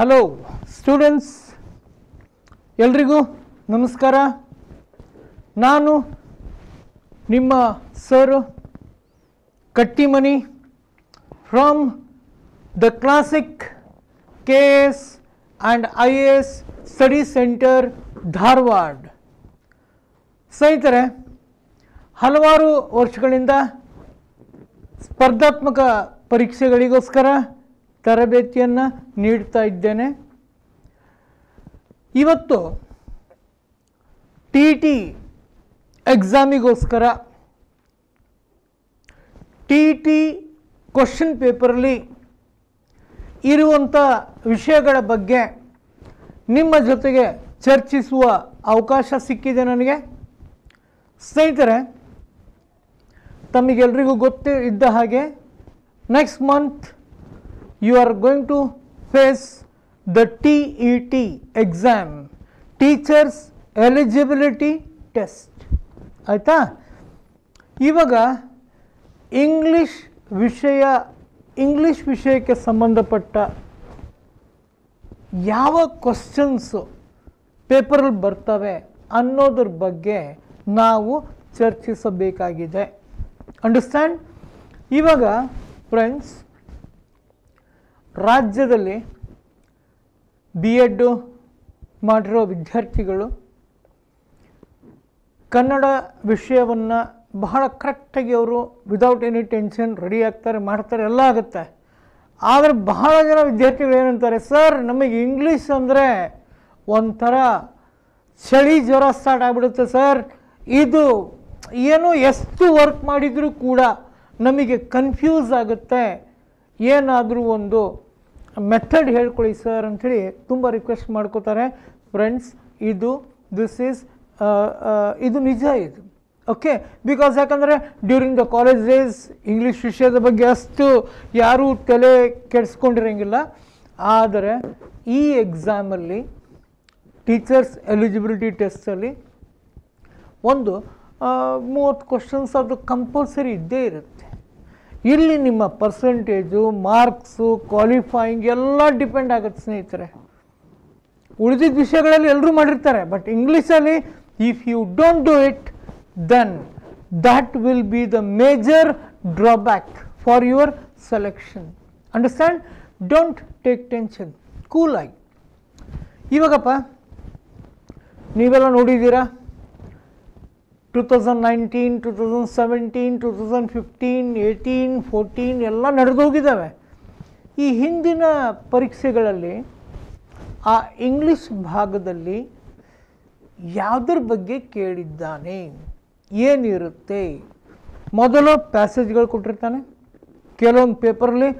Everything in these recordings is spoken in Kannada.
ಹಲೋ ಸ್ಟೂಡೆಂಟ್ಸ್ ಎಲ್ರಿಗೂ ನಮಸ್ಕಾರ. ನಾನು ನಿಮ್ಮ sir Kattimani from the classic K S and I A S study centre Dharwad ಸ್ನೇಹಿತರೆ, ಹಲವಾರು ವರ್ಷಗಳಿಂದ ಸ್ಪರ್ಧಾತ್ಮಕ ಪರೀಕ್ಷೆಗಳಿಗೋಸ್ಕರ ತರಬೇತಿಯನ್ನು ನೀಡ್ತಾ ಇದ್ದೇನೆ. ಇವತ್ತು ಟಿ ಟಿ ಎಕ್ಸಾಮಿಗೋಸ್ಕರ ಟಿ ಟಿ ಕ್ವಶನ್ ಪೇಪರಲ್ಲಿ ಇರುವಂಥ ವಿಷಯಗಳ ಬಗ್ಗೆ ನಿಮ್ಮ ಜೊತೆಗೆ ಚರ್ಚಿಸುವ ಅವಕಾಶ ಸಿಕ್ಕಿದೆ ನನಗೆ. ಸ್ನೇಹಿತರೆ, ತಮಗೆಲ್ರಿಗೂ ಗೊತ್ತೇ ಇದ್ದ ಹಾಗೆ next month you are going to face the T E T exam teachers eligibility test ಆಯಿತಾ? ಇವಾಗ ಇಂಗ್ಲಿಷ್ ವಿಷಯ ಇಂಗ್ಲಿಷ್ ವಿಷಯಕ್ಕೆ ಸಂಬಂಧಪಟ್ಟ ಯಾವ ಕ್ವಶನ್ಸು ಪೇಪರಲ್ಲಿ ಬರ್ತವೆ ಅನ್ನೋದ್ರ ಬಗ್ಗೆ ನಾವು ಚರ್ಚಿಸಬೇಕಾಗಿದೆ. ಅಂಡರ್ಸ್ಟ್ಯಾಂಡ್ ಇವಾಗ ಫ್ರೆಂಡ್ಸ್ ರಾಜ್ಯದಲ್ಲಿ ಬಿ ಎಡ್ಡು ಮಾಡಿರೋ ವಿದ್ಯಾರ್ಥಿಗಳು ಕನ್ನಡ ವಿಷಯವನ್ನು ಬಹಳ ಕರೆಕ್ಟಾಗಿ ಅವರು ವಿದೌಟ್ ಎನಿ ಟೆನ್ಷನ್ ರೆಡಿ ಆಗ್ತಾರೆ, ಮಾಡ್ತಾರೆ, ಎಲ್ಲ ಆಗುತ್ತೆ. ಆದರೆ ಬಹಳ ಜನ ವಿದ್ಯಾರ್ಥಿಗಳು ಏನಂತಾರೆ ಸರ್ ನಮಗೆ ಇಂಗ್ಲೀಷ್ ಅಂದರೆ ಒಂಥರ ಚಳಿ ಜ್ವರ ಸ್ಟಾರ್ಟ್ ಆಗಿಬಿಡುತ್ತೆ ಸರ್ ಇದು ಏನು ಎಷ್ಟು ವರ್ಕ್ ಮಾಡಿದರೂ ಕೂಡ ನಮಗೆ ಕನ್ಫ್ಯೂಸ್ ಆಗುತ್ತೆ. ಏನಾದರೂ ಒಂದು ಮೆಥಡ್ ಹೇಳ್ಕೊಳ್ಳಿ ಸರ್ ಅಂಥೇಳಿ ತುಂಬ ರಿಕ್ವೆಸ್ಟ್ ಮಾಡ್ಕೋತಾರೆ. ಫ್ರೆಂಡ್ಸ್ ಇದು ದಿಸ್ ಈಸ್ ಇದು ನಿಜ ಇದು. ಓಕೆ ಬಿಕಾಸ್ ಯಾಕಂದರೆ during the college days English ವಿಷಯದ ಬಗ್ಗೆ ಅಷ್ಟು ಯಾರೂ ತಲೆ ಕೆಡಿಸ್ಕೊಂಡಿರಂಗಿಲ್ಲ. ಆದರೆ ಈ ಎಕ್ಸಾಮಲ್ಲಿ ಟೀಚರ್ಸ್ ಎಲಿಜಿಬಿಲಿಟಿ ಟೆಸ್ಟಲ್ಲಿ ಒಂದು ಮೂವತ್ತು ಕ್ವಶನ್ಸ್ ಅದು ಕಂಪಲ್ಸರಿ ಇದ್ದೇ ಇರುತ್ತೆ. ಇಲ್ಲಿ ನಿಮ್ಮ ಪರ್ಸೆಂಟೇಜು ಮಾರ್ಕ್ಸು ಕ್ವಾಲಿಫೈಯಿಂಗ್ ಎಲ್ಲ ಡಿಪೆಂಡ್ ಆಗುತ್ತೆ ಸ್ನೇಹಿತರೆ. ಉಳಿದಿದ್ದ ವಿಷಯಗಳಲ್ಲಿ ಎಲ್ಲರೂ ಮಾಡಿರ್ತಾರೆ ಬಟ್ ಇಂಗ್ಲೀಷಲ್ಲಿ if you don't do it then that will be the major drawback for your selection understand don't take tension ಕೂಲಾಗಿ ಇವಾಗಪ್ಪ, ನೀವೆಲ್ಲ ನೋಡಿದ್ದೀರಾ? Two thousand nineteen two thousand seventeen two thousand fifteen eighteen fourteen ಎಲ್ಲ ನಡೆದೋಗಿದ್ದಾವೆ. ಈ ಹಿಂದಿನ ಪರೀಕ್ಷೆಗಳಲ್ಲಿ ಆ ಇಂಗ್ಲಿಷ್ ಭಾಗದಲ್ಲಿ ಯಾವುದ್ರ ಬಗ್ಗೆ ಕೇಳಿದ್ದಾನೆ? ಏನಿರುತ್ತೆ? ಮೊದಲು ಪ್ಯಾಸೇಜ್ಗಳು ಕೊಟ್ಟಿರ್ತಾನೆ. ಕೆಲವೊಂದು ಪೇಪರಲ್ಲಿ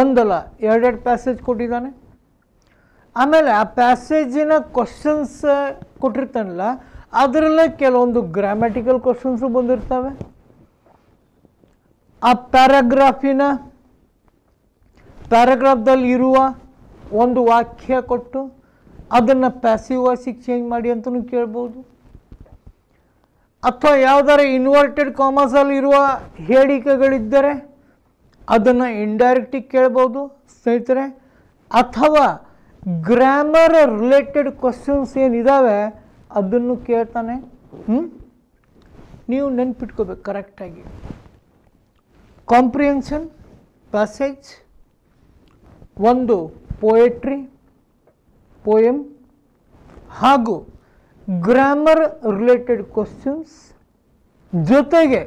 ಒಂದಲ್ಲ, ಎರಡೆರಡು ಪ್ಯಾಸೇಜ್ ಕೊಟ್ಟಿದ್ದಾನೆ. ಆಮೇಲೆ ಆ ಪ್ಯಾಸೇಜಿನ ಕ್ವಶನ್ಸ್ ಕೊಟ್ಟಿರ್ತಾನಲ್ಲ ಅದರಲ್ಲೇ ಕೆಲವೊಂದು ಗ್ರಾಮ್ಯಾಟಿಕಲ್ ಕ್ವಶನ್ಸು ಬಂದಿರ್ತವೆ. ಆ ಪ್ಯಾರಾಗ್ರಾಫಿನ ಪ್ಯಾರಾಗ್ರಾಫ್ದಲ್ಲಿ ಇರುವ ಒಂದು ವಾಕ್ಯ ಕೊಟ್ಟು ಅದನ್ನು ಪ್ಯಾಸಿವ್ ವಾಯ್ಸಿಗೆ ಚೇಂಜ್ ಮಾಡಿ ಅಂತಲೂ ಕೇಳ್ಬೋದು. ಅಥವಾ ಯಾವ್ದಾರ ಇನ್ವರ್ಟೆಡ್ ಕಾಮರ್ಸಲ್ಲಿ ಇರುವ ಹೇಳಿಕೆಗಳಿದ್ದರೆ ಅದನ್ನು ಇಂಡೈರೆಕ್ಟಿಗೆ ಕೇಳ್ಬೋದು. ಸ್ನೇಹಿತರೆ, ಅಥವಾ ಗ್ರಾಮರ್ ರಿಲೇಟೆಡ್ ಕ್ವಶನ್ಸ್ ಏನಿದ್ದಾವೆ ಅದನ್ನು ಕೇಳ್ತಾನೆ ಹ್ಞೂ ನೀವು ನೆನ್ಪಿಟ್ಕೋಬೇಕು ಕರೆಕ್ಟಾಗಿ ಕಾಂಪ್ರಿಹೆನ್ಷನ್ ಪ್ಯಾಸೇಜ್ ಒಂದು ಪೋಯಟ್ರಿ ಪೋಯಮ್ ಹಾಗೂ ಗ್ರಾಮರ್ ರಿಲೇಟೆಡ್ ಕ್ವಶನ್ಸ್ ಜೊತೆಗೆ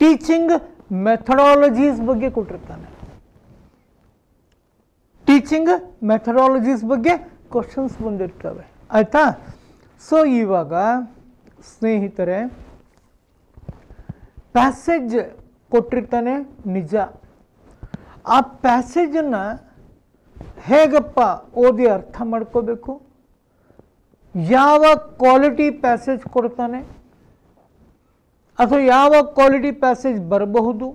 ಟೀಚಿಂಗ್ ಮೆಥಡಾಲಜೀಸ್ ಬಗ್ಗೆ ಕೊಟ್ಟಿರ್ತಾನೆ. ಟೀಚಿಂಗ್ ಮೆಥಡಾಲಜೀಸ್ ಬಗ್ಗೆ ಕ್ವಶನ್ಸ್ ಬಂದಿರ್ತವೆ. ಆಯಿತಾ? ಸೊ ಇವಾಗ ಸ್ನೇಹಿತರೆ ಪ್ಯಾಸೇಜ್ ಕೊಟ್ಟಿರ್ತಾನೆ ನಿಜ. ಆ ಪ್ಯಾಸೇಜನ್ನು ಹೇಗಪ್ಪ ಓದಿ ಅರ್ಥ ಮಾಡ್ಕೋಬೇಕು? ಯಾವ ಕ್ವಾಲಿಟಿ ಪ್ಯಾಸೇಜ್ ಕೊಡ್ತಾನೆ? ಅಥವಾ ಯಾವ ಕ್ವಾಲಿಟಿ ಪ್ಯಾಸೇಜ್ ಬರಬಹುದು?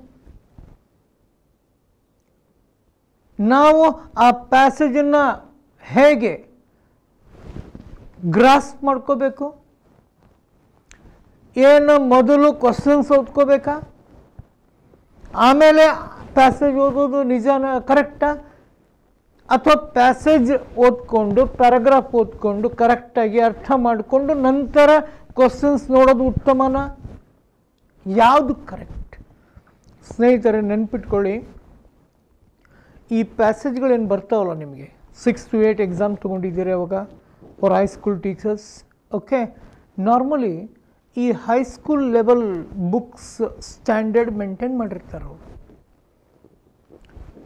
ನಾವು ಆ ಪ್ಯಾಸೇಜನ್ನು ಹೇಗೆ ಗ್ರಾಸ್ ಮಾಡ್ಕೋಬೇಕು? ಏನು ಮೊದಲು ಕ್ವಶನ್ಸ್ ಓದ್ಕೋಬೇಕಾ? ಆಮೇಲೆ ಪ್ಯಾಸೇಜ್ ಓದೋದು ನಿಜಾನ ಕರೆಕ್ಟಾ ಅಥವಾ ಪ್ಯಾಸೇಜ್ ಓದ್ಕೊಂಡು ಪ್ಯಾರಾಗ್ರಾಫ್ ಓದ್ಕೊಂಡು ಕರೆಕ್ಟಾಗಿ ಅರ್ಥ ಮಾಡಿಕೊಂಡು ನಂತರ ಕ್ವಶನ್ಸ್ ನೋಡೋದು ಉತ್ತಮನ? ಯಾವುದು ಕರೆಕ್ಟ್ ಸ್ನೇಹಿತರೆ, ನೆನ್ಪಿಟ್ಕೊಳ್ಳಿ. ಈ ಪ್ಯಾಸೇಜ್ಗಳೇನು ಬರ್ತಾವಲ್ಲ ನಿಮಗೆ? ಸಿಕ್ಸ್ ಟು ಏಯ್ಟ್ ಎಕ್ಸಾಮ್ ತೊಗೊಂಡಿದ್ದೀರಿ ಅವಾಗ for high school teachers okay normally ಈ high school level books standard maintain ಮಾಡಿರ್ತಾರೆ? ಅವರು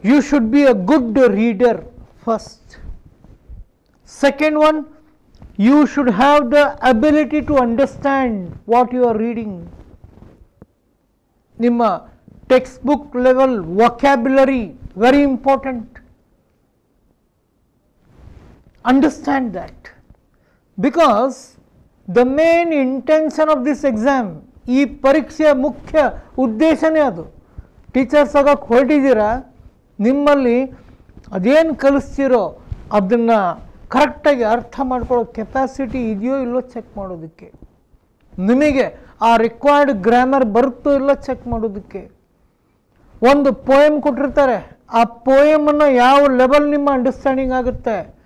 you should be a good reader first second one you should have the ability to understand what you are reading ನಿಮ್ಮ textbook level vocabulary very important understand that because the main intention of this exam ಈ ಪರೀಕ್ಷೆಯ ಮುಖ್ಯ ಉದ್ದೇಶನೇ ಅದು. ಟೀಚರ್ಸ್ ಆಗೋಕ್ಕೆ ಹೊರಟಿದ್ದೀರಾ? ನಿಮ್ಮಲ್ಲಿ ಅದೇನು ಕಲಿಸ್ತಿರೋ ಅದನ್ನು ಕರೆಕ್ಟಾಗಿ ಅರ್ಥ ಮಾಡ್ಕೊಳ್ಳೋ ಕೆಪಾಸಿಟಿ ಇದೆಯೋ ಇಲ್ಲೋ ಚೆಕ್ ಮಾಡೋದಕ್ಕೆ. ನಿಮಗೆ ಆ ರಿಕ್ವೈರ್ಡ್ ಗ್ರಾಮರ್ ಬರುತ್ತೋ ಇಲ್ಲೋ ಚೆಕ್ ಮಾಡೋದಕ್ಕೆ. ಒಂದು ಪೋಯಮ್ ಕೊಟ್ಟಿರ್ತಾರೆ. ಆ ಪೋಯಮನ್ನು ಯಾವ ಲೆವೆಲ್ ನಿಮ್ಮ ಅಂಡರ್ಸ್ಟ್ಯಾಂಡಿಂಗ್ ಆಗುತ್ತೆ?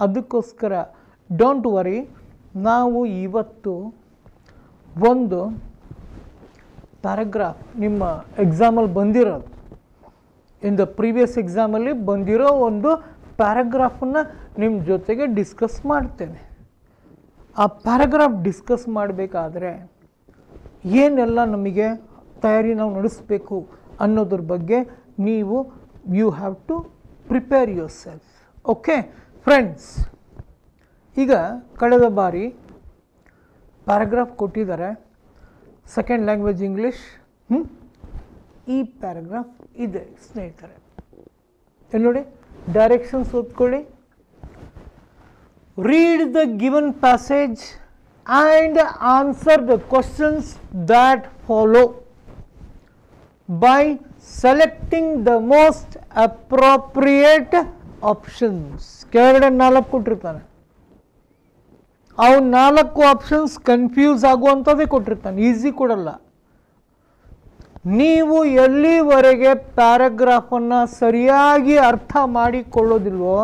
ಅದಕ್ಕೋಸ್ಕರ ಡೋಂಟ್ ವರಿ ನಾವು ಇವತ್ತು ಒಂದು ಪ್ಯಾರಾಗ್ರಾಫ್ ನಿಮ್ಮ ಎಕ್ಸಾಮಲ್ಲಿ ಬಂದಿರೋದು. ಇನ್ ದ ಪ್ರೀವಿಯಸ್ ಎಕ್ಸಾಮಲ್ಲಿ ಬಂದಿರೋ ಒಂದು ಪ್ಯಾರಾಗ್ರಾಫನ್ನು ನಿಮ್ಮ ಜೊತೆಗೆ ಡಿಸ್ಕಸ್ ಮಾಡ್ತೇನೆ. ಆ ಪ್ಯಾರಾಗ್ರಾಫ್ ಡಿಸ್ಕಸ್ ಮಾಡಬೇಕಾದ್ರೆ ಏನೆಲ್ಲ ನಮಗೆ ತಯಾರಿ ನಾವು ನಡೆಸಬೇಕು ಅನ್ನೋದ್ರ ಬಗ್ಗೆ ನೀವು you have to prepare yourself okay friends ಈಗ ಕಳೆದ ಬಾರಿ ಪ್ಯಾರಾಗ್ರಾಫ್ ಕೊಟ್ಟಿದ್ದಾರೆ ಸೆಕೆಂಡ್ ಲ್ಯಾಂಗ್ವೇಜ್ ಇಂಗ್ಲೀಷ್ ಈ ಪ್ಯಾರಾಗ್ರಾಫ್ ಇದೆ ಸ್ನೇಹಿತರೆ ಇಲ್ಲಿ ನೋಡಿ ಡೈರೆಕ್ಷನ್ಸ್ ಓದ್ಕೊಳ್ಳಿ read the given passage and answer the questions that follow by selecting the most appropriate options ಕೆಳಗಡೆ ನಾಲ್ಕು ಕೊಟ್ಟಿರ್ತಾನೆ ಅವು ನಾಲ್ಕು ಆಪ್ಷನ್ಸ್ ಕನ್ಫ್ಯೂಸ್ ಆಗುವಂಥದ್ದೇ ಕೊಟ್ಟಿರ್ತಾನೆ ಈಸಿ ಕೊಡಲ್ಲ. ನೀವು ಎಲ್ಲಿವರೆಗೆ ಪ್ಯಾರಾಗ್ರಾಫನ್ನು ಸರಿಯಾಗಿ ಅರ್ಥ ಮಾಡಿಕೊಳ್ಳೋದಿಲ್ವೋ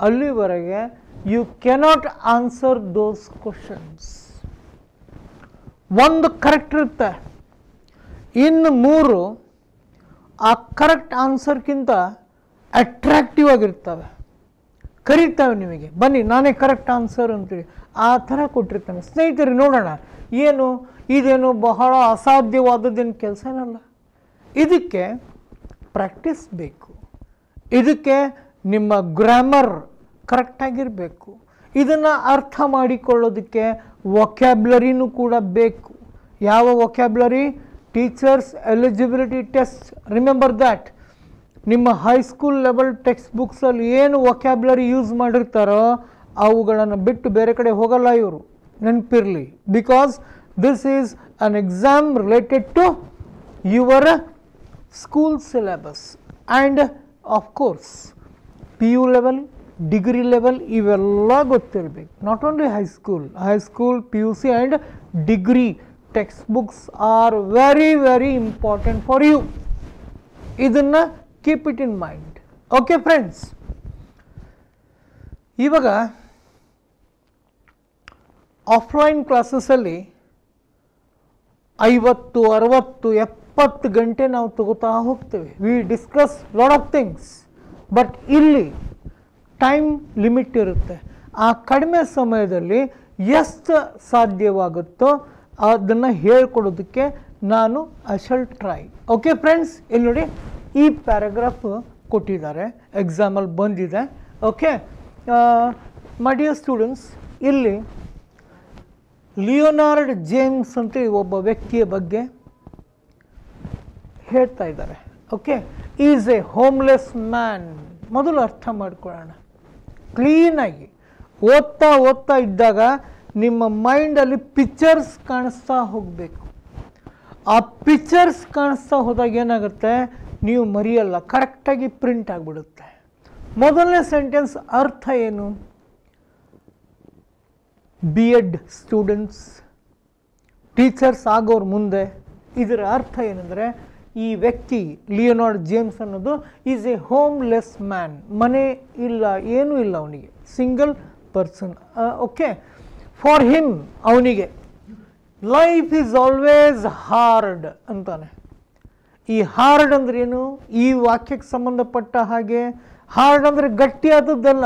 ಅಲ್ಲಿವರೆಗೆ you cannot answer those questions ಒಂದು ಕರೆಕ್ಟ್ ಇರುತ್ತೆ. ಇನ್ನು ಮೂರು, ಆ ಕರೆಕ್ಟ್ ಆನ್ಸರ್ಗಿಂತ ಅಟ್ರಾಕ್ಟಿವ್ ಆಗಿರ್ತವೆ. ಕರೀತಾವೆ ನಿಮಗೆ. ಬನ್ನಿ, ನಾನೇ ಕರೆಕ್ಟ್ ಆನ್ಸರ್ ಅಂತೇಳಿ ಆ ಥರ ಕೊಟ್ಟಿರ್ತಾನೆ. ಸ್ನೇಹಿತರೆ, ನೋಡೋಣ. ಏನು? ಇದೇನು ಬಹಳ ಅಸಾಧ್ಯವಾದದ್ದೇನು ಕೆಲಸ ಏನಲ್ಲ ಇದಕ್ಕೆ ಪ್ರಾಕ್ಟೀಸ್ ಬೇಕು. ಇದಕ್ಕೆ ನಿಮ್ಮ ಗ್ರಾಮರ್ ಕರೆಕ್ಟಾಗಿರಬೇಕು ಇದನ್ನು ಅರ್ಥ ಮಾಡಿಕೊಳ್ಳೋದಕ್ಕೆ ವೊಕ್ಯಾಬ್ಲರಿನೂ ಕೂಡ ಬೇಕು. ಯಾವ vocabulary teachers eligibility test remember that ನಿಮ್ಮ ಹೈಸ್ಕೂಲ್ ಲೆವೆಲ್ ಟೆಕ್ಸ್ಟ್ ಬುಕ್ಸಲ್ಲಿ ಏನು ವೊಕ್ಯಾಬ್ಲರಿ ಯೂಸ್ ಮಾಡಿರ್ತಾರೋ ಅವುಗಳನ್ನು ಬಿಟ್ಟು ಬೇರೆ ಕಡೆ ಹೋಗಲ್ಲ ಇವರು. ನೆನಪಿರಲಿ. Because this is an exam related to your school syllabus and course P U level degree level ಇವೆಲ್ಲ ಗೊತ್ತಿರಬೇಕು. Not only high school high school P U C and degree textbooks are very very important for you ಇದನ್ನು keep it in mind okay friends ಇವಾಗ ಆಫ್ಲೈನ್ ಕ್ಲಾಸಸ್ಸಲ್ಲಿ ಐವತ್ತು, ಅರವತ್ತು, ಎಪ್ಪತ್ತು ಗಂಟೆ ನಾವು ತಗೋತಾ ಹೋಗ್ತೇವೆ. We discuss lot of things but ಇಲ್ಲಿ ಟೈಮ್ ಲಿಮಿಟ್ ಇರುತ್ತೆ. ಆ ಕಡಿಮೆ ಸಮಯದಲ್ಲಿ ಎಷ್ಟು ಸಾಧ್ಯವಾಗುತ್ತೋ ಅದನ್ನು ಹೇಳ್ಕೊಡೋದಕ್ಕೆ ನಾನು I shall try okay friends ಇಲ್ಲಿ ನೋಡಿ. ಈ ಪ್ಯಾರಾಗ್ರಾಫ್ ಕೊಟ್ಟಿದ್ದಾರೆ. ಎಕ್ಸಾಮಲ್ಲಿ ಬಂದಿದೆ. ಓಕೆ ಮಡಿಯ ಸ್ಟೂಡೆಂಟ್ಸ್ ಇಲ್ಲಿ ಲಿಯೋನಾರ್ಡ್ ಜೇಮ್ಸ್ ಅಂತ ಒಬ್ಬ ವ್ಯಕ್ತಿಯ ಬಗ್ಗೆ ಹೇಳ್ತಾ ಇದ್ದಾರೆ. Okay is a homeless man ಮೊದಲು ಅರ್ಥ ಮಾಡ್ಕೊಳ್ಳೋಣ. ಕ್ಲೀನಾಗಿ ಓದ್ತಾ ಓದ್ತಾ ಇದ್ದಾಗ ನಿಮ್ಮ ಮೈಂಡಲ್ಲಿ ಪಿಕ್ಚರ್ಸ್ ಕಾಣಿಸ್ತಾ ಹೋಗಬೇಕು. ಆ ಪಿಕ್ಚರ್ಸ್ ಕಾಣಿಸ್ತಾ ಹೋದಾಗ ಏನಾಗುತ್ತೆ? ನೀವು ಮರೆಯಲ್ಲ, ಕರೆಕ್ಟಾಗಿ ಪ್ರಿಂಟ್ ಆಗಿಬಿಡುತ್ತೆ. ಮೊದಲನೇ ಸೆಂಟೆನ್ಸ್ ಅರ್ಥ ಏನು? ಬಿ ಎಡ್ ಸ್ಟೂಡೆಂಟ್ಸ್ ಟೀಚರ್ಸ್ ಆಗೋರ ಮುಂದೆ ಇದರ ಅರ್ಥ ಏನಂದರೆ, ಈ ವ್ಯಕ್ತಿ ಲಿಯೋನಾರ್ಡ್ ಜೇಮ್ಸ್ ಅನ್ನೋದು ಈಸ್ ಎ ಹೋಮ್ಲೆಸ್ ಮ್ಯಾನ್ ಮನೆ ಇಲ್ಲ, ಏನೂ ಇಲ್ಲ ಅವನಿಗೆ. Single person okay for him ಅವನಿಗೆ. ಲೈಫ್ ಈಸ್ ಆಲ್ವೇಸ್ ಹಾರ್ಡ್ ಅಂತಾನೆ. ಈ ಹಾರ್ಡ್ ಅಂದ್ರೆ ಏನು? ಈ ವಾಕ್ಯಕ್ಕೆ ಸಂಬಂಧಪಟ್ಟ ಹಾಗೆ ಹಾರ್ಡ್ ಅಂದರೆ ಗಟ್ಟಿಯಾದದ್ದಲ್ಲ,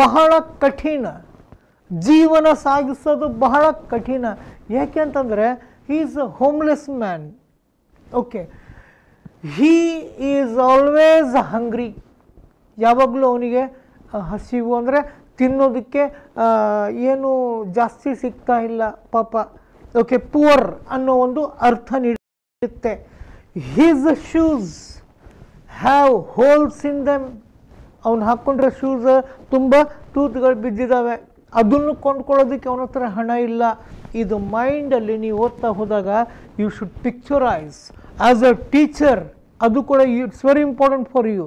ಬಹಳ ಕಠಿಣ. ಜೀವನ ಸಾಗಿಸೋದು ಬಹಳ ಕಠಿಣ. ಯಾಕೆ ಅಂತಂದರೆ is a homeless man okay he is always hungry ಯಾವಾಗಲೂ ಅವನಿಗೆ ಹಸಿವು ಅಂದರೆ ತಿನ್ನೋದಕ್ಕೆ ಏನು ಜಾಸ್ತಿ ಸಿಗ್ತಾ ಇಲ್ಲ, ಪಾಪ. ಓಕೆ ಪುವರ್ ಅನ್ನೋ ಒಂದು ಅರ್ಥ ನೀಡುತ್ತೆ. His shoes have holes in them ಅವನು ಹಾಕ್ಕೊಂಡ್ರೆ ಶೂಸ್ ತುಂಬ ಟೂತ್ಗಳು ಬಿದ್ದಿದ್ದಾವೆ. ಅದನ್ನು ಕೊಂಡ್ಕೊಳ್ಳೋದಕ್ಕೆ ಅವನ ಹತ್ರ ಹಣ ಇಲ್ಲ. ಇದು ಮೈಂಡಲ್ಲಿ ನೀವು ಓದ್ತಾ ಹೋದಾಗ you should picturise as a teacher ಅದು ಕೂಡ it's very important for you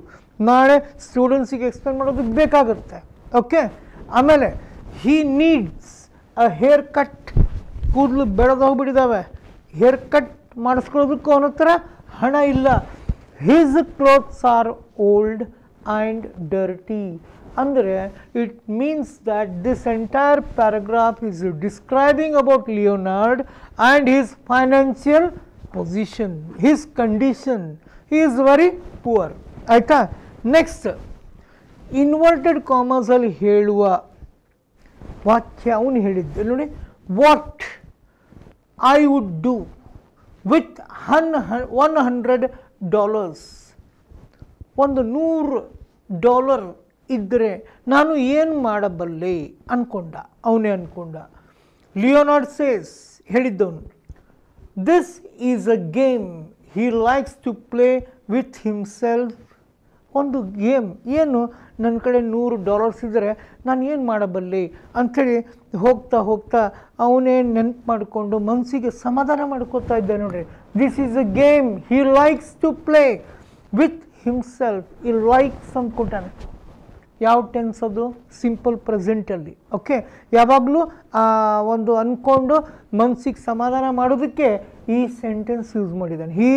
ನಾಳೆ ಸ್ಟೂಡೆಂಟ್ಸಿಗೆ ಎಕ್ಸ್ಪ್ಲೇನ್ ಮಾಡೋದಕ್ಕೆ ಬೇಕಾಗುತ್ತೆ. ಓಕೆ ಆಮೇಲೆ he needs a hair cut ಕೂದಲು ಬೆಳೆದು ಹೋಗ್ಬಿಟ್ಟಿದ್ದಾವೆ. ಹೇರ್ ಕಟ್ ಮಾಡಿಸ್ಕೊಳ್ಳೋದಕ್ಕೂ ಅವನ ಹತ್ರ ಹಣ ಇಲ್ಲ. His clothes are old and dirty ಅಂದರೆ it means that this entire paragraph is describing about Leonard and his financial position his condition he is very poor ಆಯಿತಾ? ನೆಕ್ಸ್ಟ್ ಇನ್ವರ್ಟೆಡ್ ಕಾಮರ್ಸಲ್ಲಿ ಹೇಳುವ ವಾಕ್ಯ, ಅವನು ಹೇಳಿದ್ದು, ನೋಡಿ what I would do with ಹನ್ ಒನ್ ಹಂಡ್ರೆಡ್ ಡಾಲರ್ಸ್. ಒಂದು ನೂರು ಡಾಲರ್ ಇದ್ದರೆ ನಾನು ಏನು ಮಾಡಬಲ್ಲೆ ಅಂದ್ಕೊಂಡ ಅವನೇ ಅಂದ್ಕೊಂಡ Leonard says ಹೇಳಿದ್ದವನು this is a game he likes to play with himself ಒಂದು ಗೇಮ್, ಏನು ನನ್ನ ಕಡೆ ನೂರು ಡಾಲರ್ಸ್ ಇದ್ದರೆ ನಾನು ಏನು ಮಾಡಬಲ್ಲೆ ಅಂಥೇಳಿ ಹೋಗ್ತಾ ಹೋಗ್ತಾ ಅವನೇ ನೆನ್ಪು ಮಾಡಿಕೊಂಡು ಮನಸ್ಸಿಗೆ ಸಮಾಧಾನ ಮಾಡ್ಕೋತಾ ಇದ್ದೆ ನೋಡ್ರಿ. This is a game he likes to play with himself ಈ ಲೈಕ್ಸ್ ಅಂದ್ಕೊತಾನೆ ಯಾವ ಟೆನ್ಸ್ ಅದು? ಸಿಂಪಲ್ ಪ್ರೆಸೆಂಟಲ್ಲಿ ಓಕೆ ಯಾವಾಗಲೂ ಒಂದು ಅಂದ್ಕೊಂಡು ಮನಸ್ಸಿಗೆ ಸಮಾಧಾನ ಮಾಡೋದಕ್ಕೆ ಈ ಸೆಂಟೆನ್ಸ್ ಯೂಸ್ ಮಾಡಿದ್ದಾನೆ. He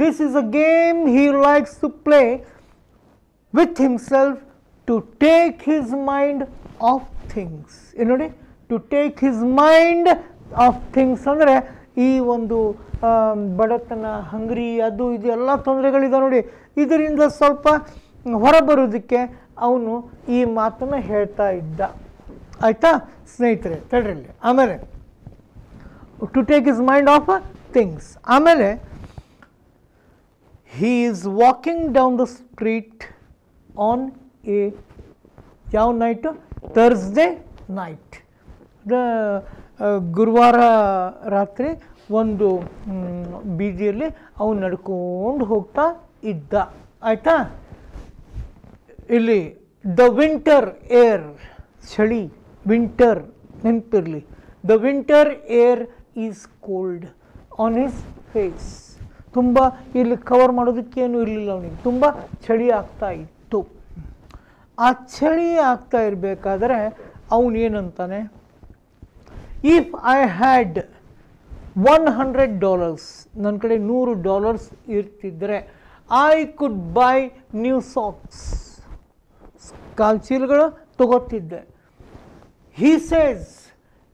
this is a game he likes to play with himself to take his mind off things ಏನು ನೋಡಿ to take his mind off things ಅಂದರೆ ಈ ಒಂದು ಬಡತನ, ಹಂಗ್ರಿ, ಅದು, ಇದು ಎಲ್ಲ ತೊಂದರೆಗಳಿದೆ ನೋಡಿ. ಇದರಿಂದ ಸ್ವಲ್ಪ ಹೊರಬರೋದಕ್ಕೆ ಅವನು ಈ ಮಾತನ್ನು ಹೇಳ್ತಾ ಇದ್ದ. ಆಯಿತಾ ಸ್ನೇಹಿತರೆ? ತಡ್ರಲ್ಲಿ ಆಮೇಲೆ to take his mind off things ಆಮೇಲೆ he is walking down the street on a ಯಾವ ನೈಟು ಥರ್ಸ್ಡೇ ನೈಟ್ ಗುರುವಾರ ರಾತ್ರಿ ಒಂದು ಬೀದಿಯಲ್ಲಿ ಅವನು ನಡ್ಕೊಂಡು ಹೋಗ್ತಾ ಇದ್ದ. ಆಯಿತಾ? ಇಲ್ಲಿ ದ ವಿಂಟರ್ ಏರ್ ಚಳಿ ವಿಂಟರ್ ನೆನಪಿರಲಿ. The winter air is cold on his face ತುಂಬ ಇಲ್ಲಿ ಕವರ್ ಮಾಡೋದಕ್ಕೇನು ಇರಲಿಲ್ಲ ಅವನಿಗೆ. ತುಂಬ ಚಳಿ ಆಗ್ತಾ ಇತ್ತು. ಆ ಚಳಿ ಆಗ್ತಾ ಇರಬೇಕಾದ್ರೆ ಅವನು ಏನಂತಾನೆ if I had one hundred dollars ನನ್ನ ಕಡೆ ನೂರು dollars ಇರ್ತಿದ್ರೆ I could buy new socks ಕಾಲ್ಚೀಲಗಳು ತಗೋತಿದ್ದೆ. He says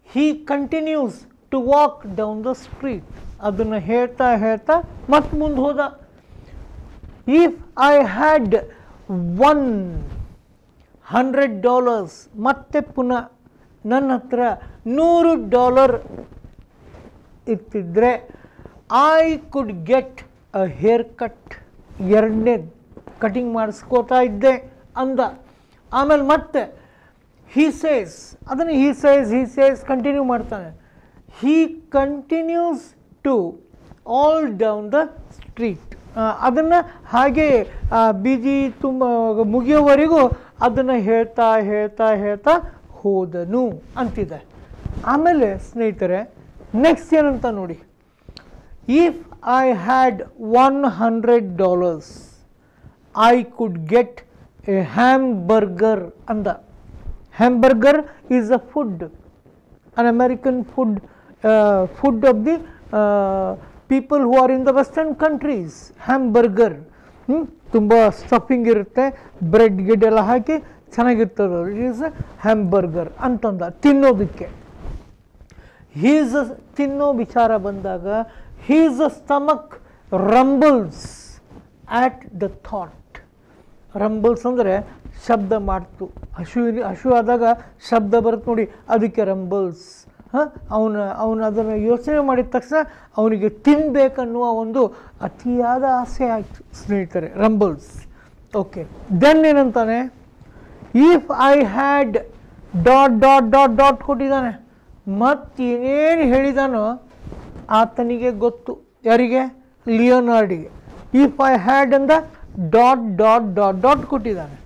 he continues to walk down the street ಅದನ್ನು ಹೇಳ್ತಾ ಹೇಳ್ತಾ ಮತ್ತೆ ಮುಂದೆ ಹೋದ. If I had one hundred dollars ಮತ್ತೆ ಪುನಃ ನನ್ನ ಹತ್ರ ನೂರು dollar ಇರ್ತಿದ್ರೆ I could get a hair cut ಎರಡನೇ ಕಟಿಂಗ್ ಮಾಡಿಸ್ಕೋತಾ ಇದ್ದೆ ಅಂದ ಆಮೇಲೆ ಮತ್ತೆ ಹೀ ಸೇಸ್ ಅದನ್ನು he says he says continue ಮಾಡ್ತಾನೆ he continues to walk down the street ಅದನ್ನು ಹಾಗೆ ಬೀದಿ ತುಂಬ ಮುಗಿಯೋವರೆಗೂ ಅದನ್ನು ಹೇಳ್ತಾ ಹೇಳ್ತಾ ಹೇಳ್ತಾ ಹೋದನು ಅಂತಿದೆ. ಆಮೇಲೆ ಸ್ನೇಹಿತರೆ ನೆಕ್ಸ್ಟ್ ಏನಂತ ನೋಡಿ. If I had one hundred dollars I could get a hamburger ಅಂದ. Hamburger is a food an American food food of the people who are in the western countries hamburger ತುಂಬ ಸ್ಟಫಿಂಗ್ ಇರುತ್ತೆ. ಬ್ರೆಡ್ ಗಿಡ್ ಎಲ್ಲ ಹಾಕಿ ಚೆನ್ನಾಗಿರ್ತದೆ ಈಸ್ ಹ್ಯಾಂಬರ್ಗರ್ ಅಂತಂದ. ತಿನ್ನೋದಕ್ಕೆ. ಹೀಸ್ ತಿನ್ನೋ ವಿಚಾರ ಬಂದಾಗ his a stomach rumbles at the thought rumbles ಅಂದರೆ ಶಬ್ದ ಮಾಡ್ತು. ಹಶು ಹಶು ಆದಾಗ ಶಬ್ದ ಬರುತ್ತೆ ನೋಡಿ, ಅದಕ್ಕೆ ರಂಬಲ್ಸ್ ಅವನ, ಅವನು ಅದನ್ನು ಯೋಚನೆ ಮಾಡಿದ ತಕ್ಷಣ ಅವನಿಗೆ ತಿನ್ನಬೇಕನ್ನುವ ಒಂದು ಅತಿಯಾದ ಆಸೆ ಆಯಿತು ಸ್ನೇಹಿತರೆ rumbles okay then ಏನಂತಾನೆ? If I had dot dot dot dot ಕೊಟ್ಟಿದ್ದಾನೆ. ಮತ್ತೇನೇನು ಹೇಳಿದಾನೋ ಆತನಿಗೆ ಗೊತ್ತು. ಯಾರಿಗೆ? ಲಿಯೋನಾರ್ಡಿಗೆ. ಇಫ್ ಐ ಹ್ಯಾಡ್ ಅಂದ ಡಾಟ್ ಡಾಟ್ ಡಾಟ್ ಡಾಟ್ ಕೊಟ್ಟಿದ್ದಾನೆ.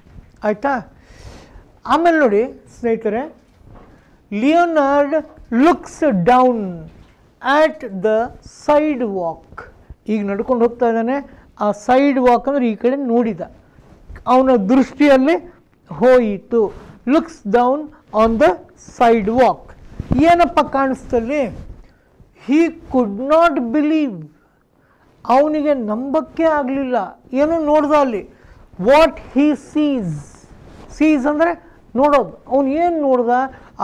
ಆಯಿತಾ? ಆಮೇಲೆ ನೋಡಿ ಸ್ನೇಹಿತರೆ, Leonard looks down at the sidewalk ಈಗ ನಡ್ಕೊಂಡು ಹೋಗ್ತಾ ಇದ್ದಾನೆ. ಆ ಸೈಡ್ ವಾಕ್ ಅಂದರೆ ಈ ಕಡೆ ನೋಡಿದ. ಅವನ ದೃಷ್ಟಿಯಲ್ಲಿ ಹೋಯಿತು. Looks down on the sidewalk ಏನಪ್ಪ ಕಾಣಿಸ್ತಲ್ಲಿ ಹೀ ಕುಡ್ ನಾಟ್ ಬಿಲೀವ್ ಅವನಿಗೆ ನಂಬಕ್ಕೆ ಆಗಲಿಲ್ಲ. ಏನು ನೋಡ್ದ ಅಲ್ಲಿ? ವಾಟ್ ಹೀ ಸೀಸ್ ಸೀಸ್ ಅಂದರೆ ನೋಡೋದು. ಅವನು ಏನು ನೋಡ್ದ?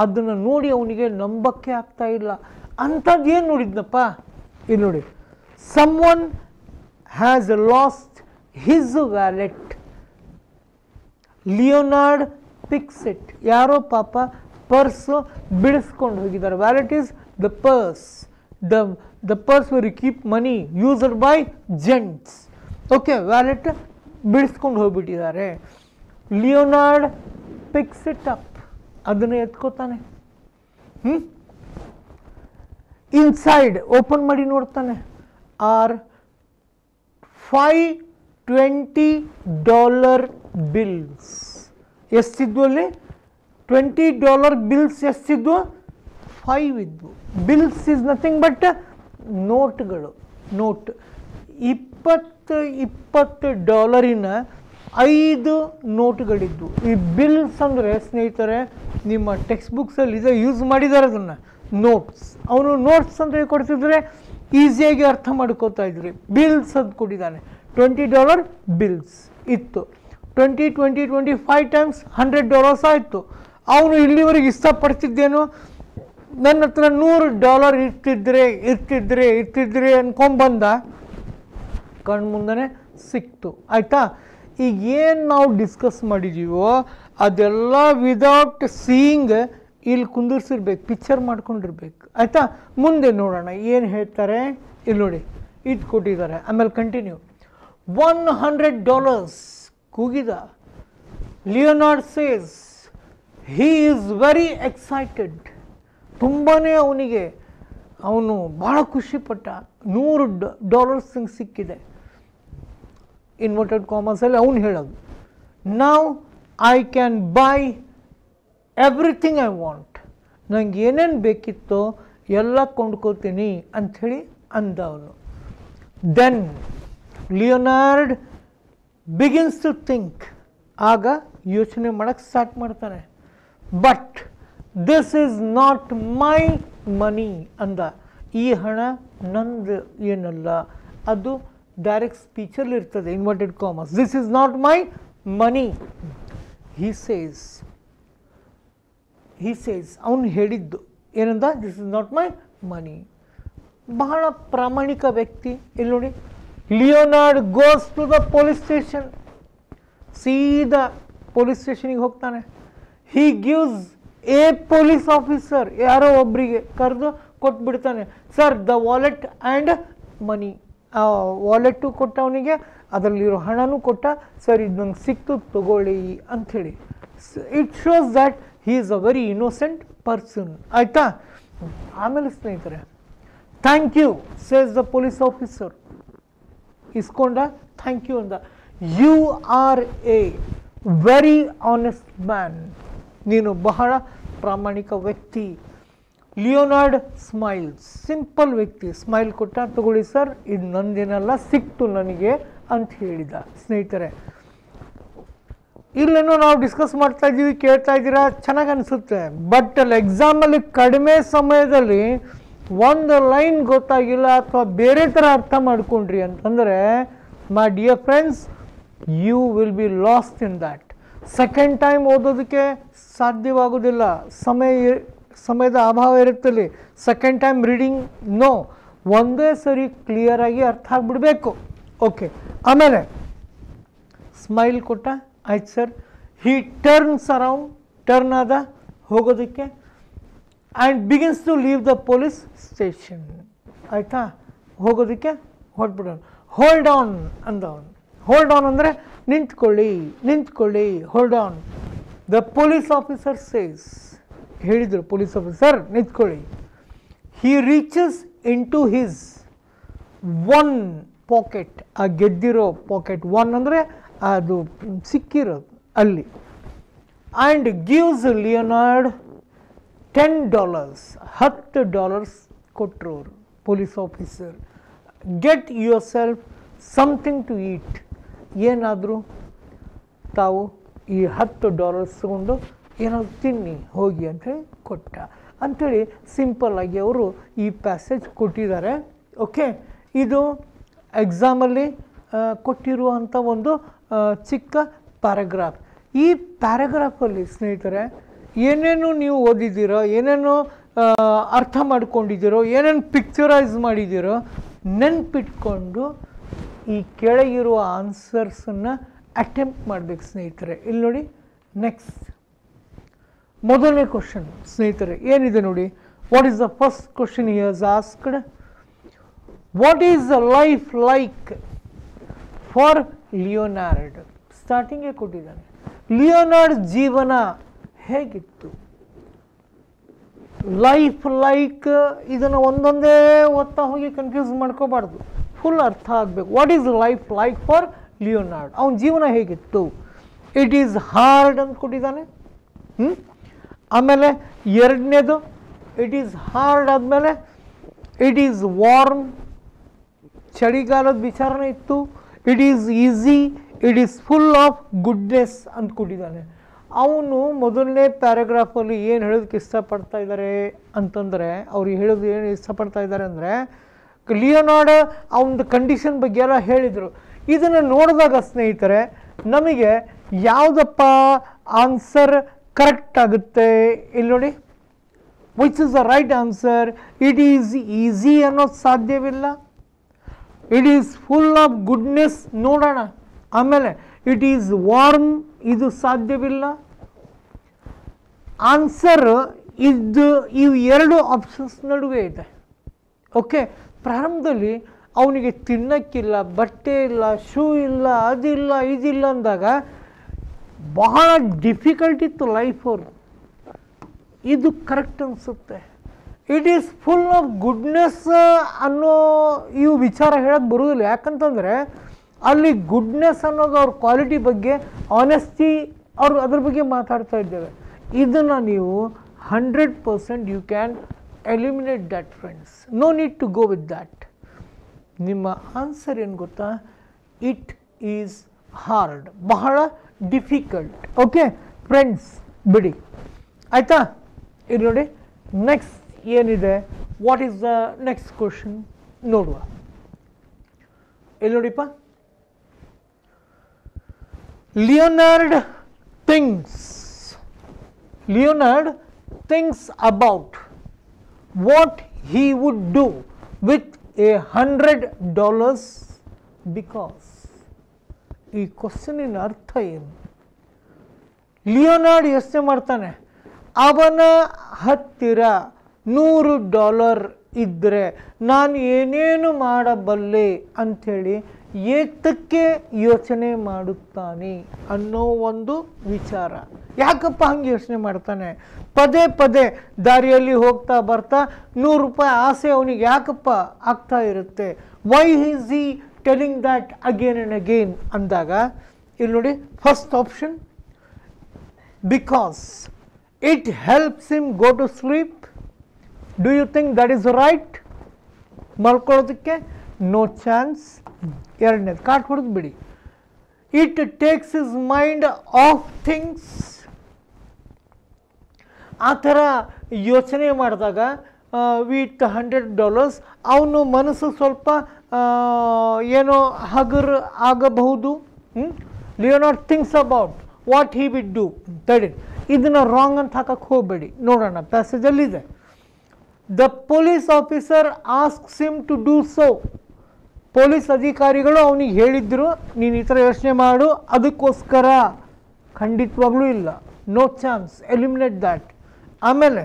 ಅದನ್ನು ನೋಡಿ ಅವನಿಗೆ ನಂಬಕ್ಕೆ ಆಗ್ತಾ ಇಲ್ಲ. ಅಂಥದ್ದು ಏನು ನೋಡಿದ್ನಪ್ಪ? ಇಲ್ಲಿ ನೋಡಿ. Someone has lost his wallet Leonard picks it ಯಾರೋ ಪಾಪ ಪರ್ಸ್ ಬಿಡಿಸ್ಕೊಂಡು ಹೋಗಿದ್ದಾರೆ. Wallet is the purse the the purse where keep money used by gents okay wallet ಬಿಡಿಸ್ಕೊಂಡು ಹೋಗ್ಬಿಟ್ಟಿದ್ದಾರೆ. ಲಿಯೋನಾರ್ಡ್ ಪಿಕ್ಸ್ ಇಟ್ ಅಪ್ ಅದನ್ನು ಎತ್ಕೋತಾನೆ. ಹ್ಞೂ ಇನ್ಸೈಡ್ ಓಪನ್ ಮಾಡಿ ನೋಡ್ತಾನೆ. Are five twenty dollar bills. ಎಷ್ಟಿದ್ವು ಅಲ್ಲಿ? ಟ್ವೆಂಟಿ ಡಾಲರ್ ಬಿಲ್ಸ್ ಎಷ್ಟಿದ್ವು? ಫೈವ್ ಇದ್ವು. ಬಿಲ್ಸ್ ಇಸ್ ನಥಿಂಗ್ ಬಟ್ ನೋಟ್ಗಳು ನೋಟ್. ಇಪ್ಪತ್ತು ಇಪ್ಪತ್ತು ಡಾಲರಿನ ಐದು ನೋಟುಗಳಿದ್ದು. ಈ ಬಿಲ್ಸ್ ಅಂದರೆ ಸ್ನೇಹಿತರೆ, ನಿಮ್ಮ ಟೆಕ್ಸ್ಟ್ ಬುಕ್ಸಲ್ಲಿ ಇದೆ ಯೂಸ್ ಮಾಡಿದ್ದಾರೆ ಅದನ್ನು. ನೋಟ್ಸ್ ಅವನು ನೋಟ್ಸ್ ಅಂತ ಕೊಡ್ತಿದ್ರೆ ಈಸಿಯಾಗಿ ಅರ್ಥ ಮಾಡ್ಕೋತಾ ಇದ್ರಿ. ಬಿಲ್ಸ್ ಅಂತ ಕೊಟ್ಟಿದ್ದಾನೆ. ಟ್ವೆಂಟಿ ಡಾಲರ್ ಬಿಲ್ಸ್ ಇತ್ತು. Twenty twenty twenty five times hundred dollars ಆಯಿತು. ಅವನು ಇಲ್ಲಿವರೆಗೆ ಇಷ್ಟಪಡ್ತಿದ್ದೇನು? ನನ್ನ ಹತ್ರ ನೂರು ಡಾಲರ್ ಇರ್ತಿದ್ರೆ ಇರ್ತಿದ್ರೆ ಇರ್ತಿದ್ರೆ ಅನ್ಕೊಂಬಂದ ಕಣ್ಮುಂದನೆ ಸಿಕ್ತು. ಆಯಿತಾ? ಈಗ ಏನು ನಾವು ಡಿಸ್ಕಸ್ ಮಾಡಿದ್ದೀವೋ ಅದೆಲ್ಲ ವಿದೌಟ್ ಸೀಯಿಂಗ್ ಇಲ್ಲಿ ಕುಂದಿರ್ಸಿರ್ಬೇಕು ಪಿಕ್ಚರ್ ಮಾಡ್ಕೊಂಡಿರ್ಬೇಕು. ಆಯಿತಾ? ಮುಂದೆ ನೋಡೋಣ, ಏನು ಹೇಳ್ತಾರೆ? ಇಲ್ಲಿ ನೋಡಿ, ಇದು ಕೊಟ್ಟಿದ್ದಾರೆ. ಆಮೇಲೆ ಕಂಟಿನ್ಯೂ ಒನ್ ಹಂಡ್ರೆಡ್ ಡಾಲರ್ಸ್ ಕೂಗಿದ. Leonard says he is very excited ತುಂಬಾ ಅವನಿಗೆ, ಅವನು ಭಾಳ ಖುಷಿಪಟ್ಟ. ನೂರು ಡಾಲರ್ಸ್ ಸಿಕ್ಕಿದೆ. ಇನ್ವರ್ಟೆಡ್ ಕಾಮರ್ಸಲ್ಲಿ ಅವನು ಹೇಳೋದು. ನಾವು I can buy everything I want ನನಗೆ ಏನೇನು ಬೇಕಿತ್ತೋ ಎಲ್ಲ ಕೊಂಡ್ಕೋತೀನಿ ಅಂಥೇಳಿ ಅಂದ ಅವನು then Leonard begins to think ಆಗ ಯೋಚನೆ ಮಾಡೋಕ್ಕೆ ಸ್ಟಾರ್ಟ್ ಮಾಡ್ತಾನೆ. But this is not my money ಅಂದ. ಈ ಹಣ ನಂದು ಏನಲ್ಲ, ಅದು ಡೈರೆಕ್ಟ್ ಸ್ಪೀಚಲ್ಲಿ ಇರ್ತದೆ inverted commas this is not my money he says he says ಅವನು ಹೇಳಿದ್ದು, ಏನಂದ? This is not my money ಬಹಳ ಪ್ರಾಮಾಣಿಕ ವ್ಯಕ್ತಿ. ಇಲ್ಲಿ ನೋಡಿ, Leonard goes to the police station ಸೀದಾ ಪೊಲೀಸ್ ಸ್ಟೇಷನಿಗೆ ಹೋಗ್ತಾನೆ. He gives a police officer ಯಾರೋ ಒಬ್ಬರಿಗೆ ಕರೆದು ಕೊಟ್ಬಿಡ್ತಾನೆ. Sir the wallet and money ಆ ಕೊಟ್ಟ ಅವನಿಗೆ, ಅದರಲ್ಲಿರೋ ಹಣನೂ ಕೊಟ್ಟ, ಸರ್, ಇದು ನಂಗೆ ಸಿಕ್ತು, ತಗೊಳ್ಳಿ ಅಂಥೇಳಿ. It shows that he is a very innocent person ಆಯಿತಾ? ಆಮೇಲೆ ಸ್ನೇಹಿತರೆ thank you says the police officer ಇಸ್ಕೊಂಡ thank you ಅಂದ. You are a very honest man ನೀನು ಬಹಳ ಪ್ರಾಮಾಣಿಕ ವ್ಯಕ್ತಿ. ಲಿಯೋನಾರ್ಡ್ ಸ್ಮೈಲ್, ಸಿಂಪಲ್ ವ್ಯಕ್ತಿ, ಸ್ಮೈಲ್ ಕೊಟ್ಟ, ತಗೊಳ್ಳಿ ಸರ್ ಇದು ನಂದೇನಲ್ಲ ಸಿಕ್ತು ನನಗೆ ಅಂತ ಹೇಳಿದ. ಸ್ನೇಹಿತರೆ, ಇಲ್ಲೇನೋ ನಾವು ಡಿಸ್ಕಸ್ ಮಾಡ್ತಾ ಇದ್ದೀವಿ, ಕೇಳ್ತಾ ಇದ್ದೀರಾ? ಚೆನ್ನಾಗಿ ಅನಿಸುತ್ತೆ. ಬಟ್ ಅಲ್ಲಿ ಎಕ್ಸಾಮಲ್ಲಿ ಕಡಿಮೆ ಸಮಯದಲ್ಲಿ ಒಂದು ಲೈನ್ ಗೊತ್ತಾಗಿಲ್ಲ ಅಥವಾ ಬೇರೆ ಥರ ಅರ್ಥ ಮಾಡ್ಕೊಂಡ್ರಿ ಅಂತಂದರೆ my dear friends you will be lost in that second time ಓದೋದಕ್ಕೆ ಸಾಧ್ಯವಾಗೋದಿಲ್ಲ. ಸಮಯ ಸಮಯದ ಅಭಾವ ಇರುತ್ತಲ್ಲಿ. ಸೆಕೆಂಡ್ ಟೈಮ್ ರೀಡಿಂಗ್ ನೋ ಒಂದೇ ಸರಿ ಕ್ಲಿಯರಾಗಿ ಅರ್ಥ ಆಗ್ಬಿಡ್ಬೇಕು. ಓಕೆ ಆಮೇಲೆ ಸ್ಮೈಲ್ ಕೊಟ್ಟ, ಆಯ್ತು sir he turns around turn ಆದ, ಹೋಗೋದಕ್ಕೆ and begins to leave the police station ಆಯಿತಾ? ಹೋಗೋದಕ್ಕೆ ಹೊರಟ್ಬಿಡೋಣ. ಹೋಲ್ಡ್ ಆನ್ ಅಂದವನು. ಹೋಲ್ಡ್ ಆನ್ ಅಂದರೆ, ನಿಂತ್ಕೊಳ್ಳಿ ನಿಂತ್ಕೊಳ್ಳಿ hold on the police officer says ಹೇಳಿದರು ಪೊಲೀಸ್ ಆಫೀಸರ್ ನಿಂತ್ಕೊಳ್ಳಿ. He reaches into his own pocket ಆ ಗೆದ್ದಿರೋ ಪಾಕೆಟ್ ಒನ್ ಅಂದರೆ ಅದು ಸಿಕ್ಕಿರೋದು ಅಲ್ಲಿ and gives Leonard ten dollars ಹತ್ತು ಡಾಲರ್ಸ್ ಕೊಟ್ಟರು ಅವರು police officer get yourself something to eat ಏನಾದರೂ ತಾವು ಈ ಹತ್ತು ಡಾಲರ್ಸ್ ತಗೊಂಡು ಏನಾದ್ರು ತಿನ್ನಿ, ಹೋಗಿ ಅಂಥೇಳಿ ಕೊಟ್ಟ. ಅಂಥೇಳಿ ಸಿಂಪಲ್ಲಾಗಿ ಅವರು ಈ ಪ್ಯಾಸೇಜ್ ಕೊಟ್ಟಿದ್ದಾರೆ. ಓಕೆ ಇದು ಎಕ್ಸಾಮಲ್ಲಿ ಕೊಟ್ಟಿರುವಂಥ ಒಂದು ಚಿಕ್ಕ ಪ್ಯಾರಾಗ್ರಾಫ್ ಈ ಪ್ಯಾರಾಗ್ರಾಫಲ್ಲಿ ಸ್ನೇಹಿತರೆ, ಏನೇನು ನೀವು ಓದಿದ್ದೀರೋ, ಏನೇನು ಅರ್ಥ ಮಾಡ್ಕೊಂಡಿದ್ದೀರೋ, ಏನೇನು ಪಿಕ್ಚರೈಸ್ ಮಾಡಿದ್ದೀರೋ, ನೆನ್ಪಿಟ್ಕೊಂಡು ಈ ಕೆಳಗಿರುವ ಆನ್ಸರ್ಸನ್ನು ಅಟೆಂಪ್ಟ್ ಮಾಡಬೇಕು ಸ್ನೇಹಿತರೆ. ಇಲ್ಲಿ ನೋಡಿ ನೆಕ್ಸ್ಟ್ ಮೊದಲನೇ ಕ್ವಶನ್ ಸ್ನೇಹಿತರೆ, ಏನಿದೆ ನೋಡಿ? What is the first question years asked what is the life like for Leonard ಸ್ಟಾರ್ಟಿಂಗೇ ಕೊಟ್ಟಿದ್ದಾನೆ. ಲಿಯೋನಾರ್ಡ್ ಜೀವನ ಹೇಗಿತ್ತು? ಲೈಫ್ ಲೈಕ್ ಇದನ್ನು ಒಂದೊಂದೇ ಓದ್ತಾ ಹೋಗಿ ಕನ್ಫ್ಯೂಸ್ ಮಾಡ್ಕೋಬಾರ್ದು. ಫುಲ್ ಅರ್ಥ ಆಗಬೇಕು. What is life like for Leonard ಅವನ ಜೀವನ ಹೇಗಿತ್ತು? ಇಟ್ ಈಸ್ ಹಾರ್ಡ್ ಅಂತ ಕೊಟ್ಟಿದ್ದಾನೆ. ಹ್ಞೂ ಆಮೇಲೆ ಎರಡನೇದು ಇಟ್ ಈಸ್ ಹಾರ್ಡ್ ಆದಮೇಲೆ ಇಟ್ ಈಸ್ ವಾರ್ಮ್ ಚಳಿಗಾಲದ ವಿಚಾರಣೆ ಇತ್ತು. It is easy it is full of goodness ಅಂತ ಕೊಟ್ಟಿದ್ದಾನೆ ಅವನು ಮೊದಲನೇ ಪ್ಯಾರಾಗ್ರಾಫಲ್ಲಿ ಏನು ಹೇಳೋದಕ್ಕೆ ಇಷ್ಟಪಡ್ತಾ ಇದ್ದಾರೆ ಅಂತಂದರೆ, ಅವ್ರು ಹೇಳೋದು ಏನು ಇಷ್ಟಪಡ್ತಾ ಇದ್ದಾರೆ ಅಂದರೆ, ಲಿಯೋನಾರ್ಡ್ ಅವನದು ಕಂಡೀಷನ್ ಬಗ್ಗೆ ಎಲ್ಲ ಹೇಳಿದರು. ಇದನ್ನು ನೋಡಿದಾಗ ಸ್ನೇಹಿತರೆ, ನಮಗೆ ಯಾವುದಪ್ಪ ಆನ್ಸರ್ ಕರೆಕ್ಟ್ ಆಗುತ್ತೆ. ಇಲ್ಲಿ ನೋಡಿ which is the right answer it is easy ಅನ್ನೋದು ಸಾಧ್ಯವಿಲ್ಲ. It is full of goodness ನೋಡೋಣ. ಆಮೇಲೆ ಇಟ್ ಈಸ್ ವಾರ್ಮ್ ಇದು ಸಾಧ್ಯವಿಲ್ಲ. ಆನ್ಸರ್ ಇದು ಇವು ಎರಡು ಆಪ್ಷನ್ಸ್ ನಡುವೆ ಇದೆ. ಓಕೆ ಪ್ರಾರಂಭದಲ್ಲಿ ಅವನಿಗೆ ತಿನ್ನಕ್ಕಿಲ್ಲ, ಬಟ್ಟೆ ಇಲ್ಲ ಶೂ ಇಲ್ಲ, ಅದಿಲ್ಲ, ಇದಿಲ್ಲ ಅಂದಾಗ ಬಹಳ ಡಿಫಿಕಲ್ಟ್ ಇತ್ತು ಲೈಫ್ ಅವರು ಇದು ಕರೆಕ್ಟ್ ಅನಿಸುತ್ತೆ it is full of goodness ಅನ್ನೋ ಇವು ವಿಚಾರ ಹೇಳಕ್ಕೆ ಬರೋದಿಲ್ಲ ಯಾಕಂತಂದರೆ ಅಲ್ಲಿ ಗುಡ್ನೆಸ್ ಅನ್ನೋದು ಅವ್ರ ಕ್ವಾಲಿಟಿ ಬಗ್ಗೆ ಆನೆಸ್ಟಿ ಅವರು ಅದ್ರ ಬಗ್ಗೆ ಮಾತಾಡ್ತಾ ಇದ್ದೇವೆ ಇದನ್ನು ನೀವು hundred percent you can eliminate that friends no need to go with that ನಿಮ್ಮ ಆನ್ಸರ್ ಏನು ಗೊತ್ತಾ ಇಟ್ ಈಸ್ ಹಾರ್ಡ್ ಬಹಳ ಡಿಫಿಕಲ್ಟ್ ಓಕೆ ಫ್ರೆಂಡ್ಸ್ ಬಿಡಿ. ಆಯಿತಾ? ಇದು ನೋಡಿ. ನೆಕ್ಸ್ಟ್ ಏನಿದೆ? What is the next question ನೋಡುವ. ಇಲ್ಲಿ ನೋಡಿಪ್ಪ. Leonard thinks Leonard thinks about what he would do with a hundred dollars because ಈ ಕ್ವಶನಿನ ಅರ್ಥ ಏನು? ಲಿಯೋನಾರ್ಡ್ ಯೋಚನೆ ಮಾಡ್ತಾನೆ, ಅವನ ಹತ್ತಿರ ನೂರು ಡಾಲರ್ ಇದ್ದರೆ ನಾನು ಏನೇನು ಮಾಡಬಲ್ಲೆ? ಅಂಥೇಳಿ ಏತಕ್ಕೆ ಯೋಚನೆ ಮಾಡುತ್ತಾನೆ ಅನ್ನೋ ಒಂದು ವಿಚಾರ. ಯಾಕಪ್ಪ ಹಂಗೆ ಯೋಚನೆ ಮಾಡ್ತಾನೆ? ಪದೇ ಪದೇ ದಾರಿಯಲ್ಲಿ ಹೋಗ್ತಾ ಬರ್ತಾ ನೂರು ರೂಪಾಯಿ ಆಸೆ ಅವನಿಗೆ ಯಾಕಪ್ಪ ಆಗ್ತಾ ಇರುತ್ತೆ? Why is he telling that again and again ಅಂದಾಗ ಇಲ್ಲಿ ನೋಡಿ first option because it helps him go to sleep do you think that is right ಮಲ್ಕೊಳ್ಳೋದಕ್ಕೆ no chance ಎರಡನೇದು ಕಾಟ್ ಹೊಡೆದು ಬಿಡಿ. It takes his mind off things ಆ ಥರ ಯೋಚನೆ ಮಾಡಿದಾಗ ವಿತ್ ಹಂಡ್ರೆಡ್ ಡಾಲರ್ಸ್ ಅವನು ಮನಸ್ಸು ಸ್ವಲ್ಪ ಆ, ಏನೋ ಹಗರ್ ಆಗಬಹುದು Leonard thinks about what he would do ತಡಿ ಇದನ್ನು ರಾಂಗ್ ಅಂತ ಹಾಕಕ್ಕೆ ಹೋಗಬೇಡಿ. ನೋಡೋಣ ಪ್ಯಾಸೇಜಲ್ಲಿದೆ the police officer asks him to do so police ಅಧಿಕಾರಿಗಳು ಅವನಿಗೆ ಹೇಳಿದ್ರು, ನೀನು ಈ ಥರ ಯೋಚನೆ ಮಾಡು, ಅದಕ್ಕೋಸ್ಕರ ಖಂಡಿತವಾಗ್ಲೂ ಇಲ್ಲ. ನೋ ಚಾನ್ಸ್ ಎಲಿಮಿನೇಟ್ ದ್ಯಾಟ್ ಆಮೇಲೆ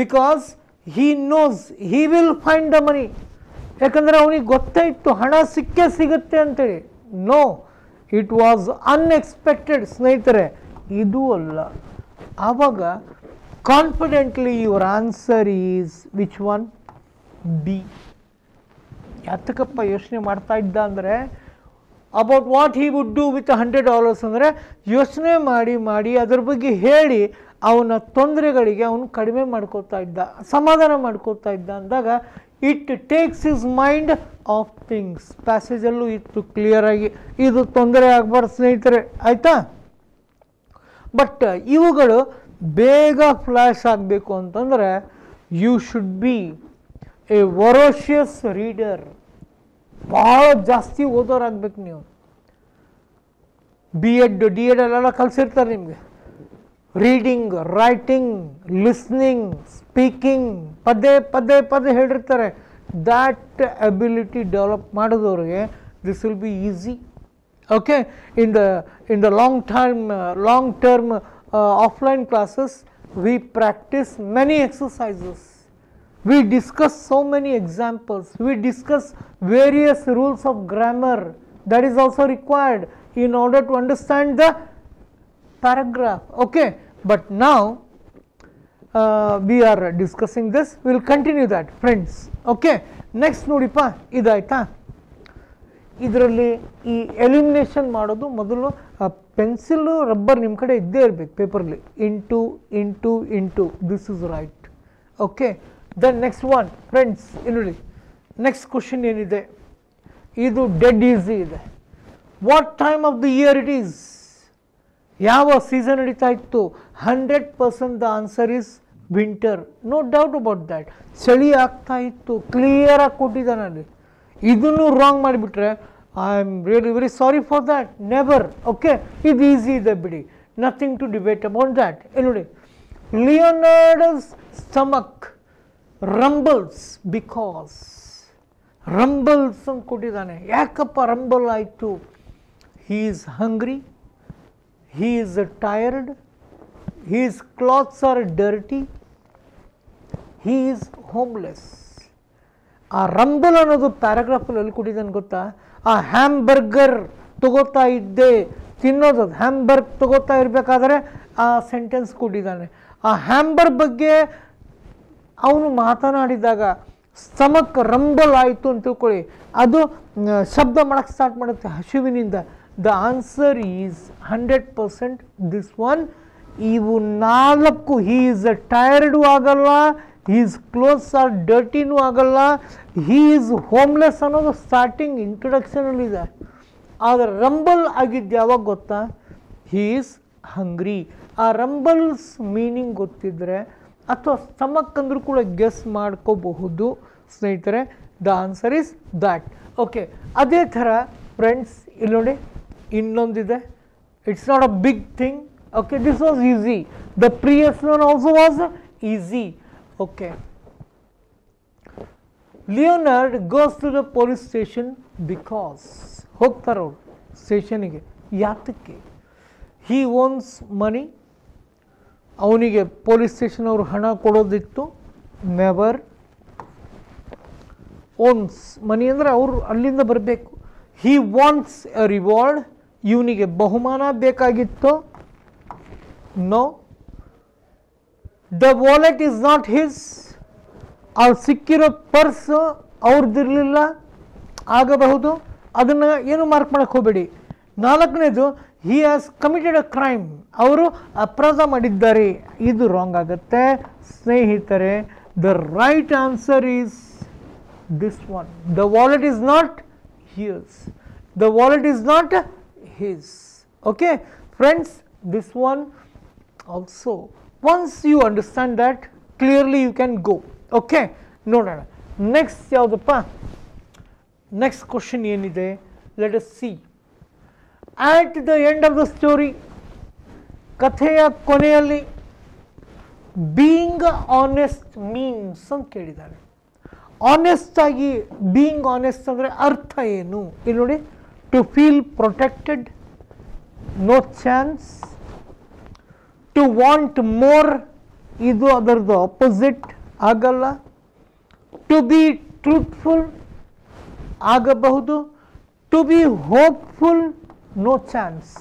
because he knows he will find the money ಯಾಕಂದರೆ ಅವನಿಗೆ ಗೊತ್ತೇ ಇತ್ತು ಹಣ ಸಿಕ್ಕೇ ಸಿಗುತ್ತೆ ಅಂತೇಳಿ. ನೋ ಇಟ್ ವಾಸ್ ಅನ್ಎಕ್ಸ್ಪೆಕ್ಟೆಡ್ ಸ್ನೇಹಿತರೆ, ಇದು ಅಲ್ಲ. ಆವಾಗ confidently your answer is which one B ಯಾತಕಪ್ಪ ಯೋಚನೆ ಮಾಡ್ತಾ ಇದ್ದ ಅಂದರೆ about what he would do with hundred dollars ಅಂದರೆ, ಯೋಚನೆ ಮಾಡಿ ಮಾಡಿ ಅದ್ರ ಬಗ್ಗೆ ಹೇಳಿ ಅವನ ತೊಂದರೆಗಳಿಗೆ ಅವನು ಕಡಿಮೆ ಮಾಡ್ಕೋತಾ ಇದ್ದ, ಸಮಾಧಾನ ಮಾಡ್ಕೋತಾ ಇದ್ದ ಅಂದಾಗ it takes his mind off things ಪ್ಯಾಸೇಜಲ್ಲೂ ಇತ್ತು ಕ್ಲಿಯರಾಗಿ ಇದು ತೊಂದರೆ ಆಗಬಾರ್ದು ಸ್ನೇಹಿತರೆ, ಆಯಿತಾ? ಬಟ್ ಇವುಗಳು ಬೇಗ ಫ್ಲ್ಯಾಶ್ ಆಗಬೇಕು ಅಂತಂದರೆ you should be a voracious reader ಭಾಳ ಜಾಸ್ತಿ ಓದೋರಾಗ್ಬೇಕು ನೀವು. ಬಿ ಎಡ್ ಡಿ ಎಡ್ ಅಲ್ಲೆಲ್ಲ ಕಲಿಸಿರ್ತಾರೆ ನಿಮಗೆ. ರೀಡಿಂಗ್ ರೈಟಿಂಗ್ ಲಿಸ್ನಿಂಗ್ ಸ್ಪೀಕಿಂಗ್ ಪದೇ ಪದೇ ಪದೇ ಹೇಳಿರ್ತಾರೆ that ability develop ಮಾಡಿದವ್ರಿಗೆ this will be easy okay in the in the long term uh, long term uh, offline classes we practice many exercises we discuss so many examples we discuss various rules of grammar that is also required in order to understand the paragraph. Okay but now uh, we are discussing this. We will continue that friends. Okay next ನೋಡಿಪ್ಪ ಇದಾಯ್ತಾ? ಇದರಲ್ಲಿ ಈ ಎಲಿಮಿನೇಷನ್ ಮಾಡೋದು ಮೊದಲು ಪೆನ್ಸಿಲು ರಬ್ಬರ್ ನಿಮ್ಮ ಕಡೆ ಇದ್ದೇ ಇರಬೇಕು ಪೇಪರ್ಲಿ into into into this is right okay then next one friends ಇಲ್ಲಿ ನೆಕ್ಸ್ಟ್ ಕ್ವಶನ್ ಏನಿದೆ? ಇದು ಡೆಡ್ ಈಸಿ ಇದೆ. What time of the year it is ಯಾವ ಸೀಸನ್ ನಡೀತಾ ಇತ್ತು? Hundred percent the answer is winter no doubt about that ಚಳಿ ಆಗ್ತಾ ಇತ್ತು. ಕ್ಲಿಯರಾಗಿ ಕೊಟ್ಟಿದ್ದಾನೆ ಅಲ್ಲಿ ಇದನ್ನು ರಾಂಗ್ ಮಾಡಿಬಿಟ್ರೆ I am really very sorry for that never okay ಇದು ಈಸಿ ಇದೆ ಬಿಡಿ. Nothing to debate about that ನೋಡಿ Leonard's stomach rumbles because rumbles ಅಂತ ಕೊಟ್ಟಿದ್ದಾನೆ. ಯಾಕಪ್ಪ ರಂಬಲ್ ಆಯಿತು? He is hungry he is tired, his clothes are dirty, he is homeless. ಆ ರಂಬಲ್ ಅನ್ನೋದು ಪ್ಯಾರಾಗ್ರಾಫಲ್ಲಿ ಎಲ್ಲಿ ಕೊಟ್ಟಿದ್ದಾನೆ ಗೊತ್ತಾ? ಆ ಹ್ಯಾಂಬರ್ಗರ್ ತಗೋತಾ ಇದ್ದೆ ತಿನ್ನೋದು ಹ್ಯಾಂಬರ್ಗ್ ತಗೋತಾ ಇರಬೇಕಾದ್ರೆ ಆ ಸೆಂಟೆನ್ಸ್ ಕೊಟ್ಟಿದ್ದಾನೆ. ಆ ಹ್ಯಾಂಬರ್ ಬಗ್ಗೆ ಅವನು ಮಾತನಾಡಿದಾಗ ಸ್ಟಮಕ್ ರಂಬಲ್ ಆಯಿತು ಅಂತ ತಿಳ್ಕೊಳ್ಳಿ. ಅದು ಶಬ್ದ ಮಾಡಕ್ಕೆ ಸ್ಟಾರ್ಟ್ ಮಾಡುತ್ತೆ ಹಸಿವಿನಿಂದ. The answer is hundred percent this one ಇವು ನಾಲ್ಕು ಹೀ ಈಸ್ ಟೈರ್ಡು ಆಗಲ್ಲ ಹೀಸ್ ಕ್ಲೋತ್ಸ್ ಆರ್ ಡರ್ಟಿನೂ ಆಗಲ್ಲ ಹೀ ಈಸ್ ಹೋಮ್ಲೆಸ್ ಅನ್ನೋದು ಸ್ಟಾರ್ಟಿಂಗ್ ಇಂಟ್ರೊಡಕ್ಷನಲ್ಲಿದೆ ಆದರೆ ರಂಬಲ್ ಆಗಿದ್ದು ಯಾವಾಗ ಗೊತ್ತಾ? ಹೀ ಈಸ್ ಹಂಗ್ರಿ ಆ ರಂಬಲ್ಸ್ ಮೀನಿಂಗ್ ಗೊತ್ತಿದ್ದರೆ ಅಥವಾ ಸ್ಟಮಕ್ ಅಂದರೂ ಕೂಡ ಗೆಸ್ ಮಾಡ್ಕೋಬಹುದು. ಸ್ನೇಹಿತರೆ the answer is that okay ಅದೇ ಥರ ಫ್ರೆಂಡ್ಸ್ ಇಲ್ಲಿ ನೋಡಿ. ಇನ್ನೊಂದಿದೆ. It's not a big thing okay this was easy the previous one also was easy okay Leonard goes to the police station because ಹೋಗ್ತಾರೆ ಅವರು ಸ್ಟೇಷನಿಗೆ, ಯಾತಕ್ಕೆ? ಹಿ ಓನ್ಸ್ ಮನಿ ಅವನಿಗೆ ಪೊಲೀಸ್ ಸ್ಟೇಷನ್ ಅವರು ಹಣ ಕೊಡೋದಿತ್ತು. ನೆವರ್ ಓನ್ಸ್ ಮನಿ ಅಂದರೆ ಅವರು ಅಲ್ಲಿಂದ ಬರಬೇಕು. ಹಿ ವಾಂಟ್ಸ್ ಎ ರಿವಾರ್ಡ್ ಇವನಿಗೆ ಬಹುಮಾನ ಬೇಕಾಗಿತ್ತು? No the wallet is not his ಅವ್ರು ಸಿಕ್ಕಿರೋ ಪರ್ಸ್ ಅವ್ರದ್ದಿರಲಿಲ್ಲ ಆಗಬಹುದು. ಅದನ್ನು ಏನು ಮಾರ್ಕ್ ಮಾಡಕ್ಕೆ ಹೋಗಬೇಡಿ. ನಾಲ್ಕನೇದು he has committed a crime ಅವರು ಅಪರಾಧ ಮಾಡಿದ್ದಾರೆ. ಇದು ರಾಂಗ್ ಆಗುತ್ತೆ. ಸ್ನೇಹಿತರೆ the right answer is this one the wallet is not his the wallet is not his okay friends this one also once you understand that clearly you can go okay ನೋಡೋಣ ನೆಕ್ಸ್ಟ್ ಯಾವುದಪ್ಪ ನೆಕ್ಸ್ಟ್ ಕ್ವಶನ್ ಏನಿದೆ let us see at the end of the story ಕಥೆಯ ಕೊನೆಯಲ್ಲಿ ಬೀಯಿಂಗ್ ಆನೆಸ್ಟ್ ಮೀನ್ಸ್ ಅಂತ ಕೇಳಿದ್ದಾರೆ ಆನೆಸ್ಟ್ ಆಗಿ ಬೀಯಿಂಗ್ ಆನೆಸ್ಟ್ ಅಂದರೆ ಅರ್ಥ ಏನು ಇಲ್ಲಿ ನೋಡಿ to feel protected no chance to want more ಇದು ಅದರದ್ದು ಆಪೋಸಿಟ್ ಆಗಲ್ಲ ಟು ಬಿ ಟ್ರೂತ್ಫುಲ್ ಆಗಬಹುದು to be hopeful no chance